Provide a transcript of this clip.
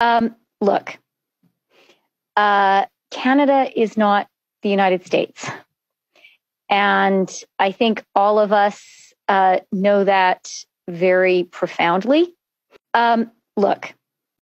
Um, look, uh, Canada is not the United States. And I think all of us uh, know that very profoundly. Um, look,